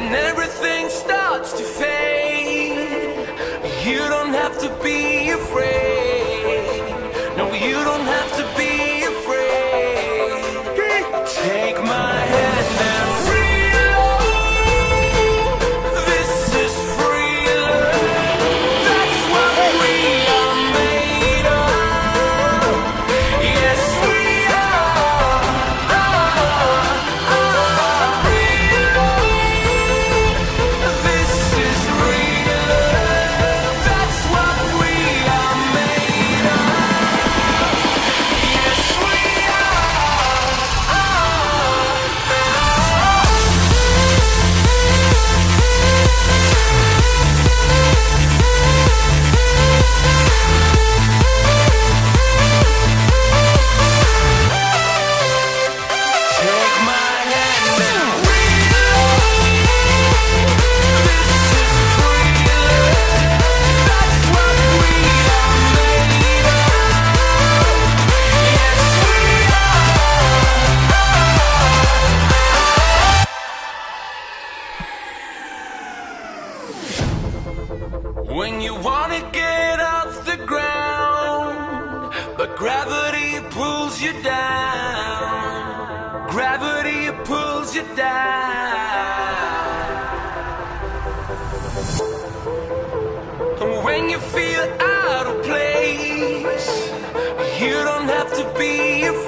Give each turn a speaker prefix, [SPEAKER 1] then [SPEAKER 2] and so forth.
[SPEAKER 1] When everything starts to fade, you don't have to be afraid. Gravity pulls you down. And when you feel out of place, you don't have to be afraid.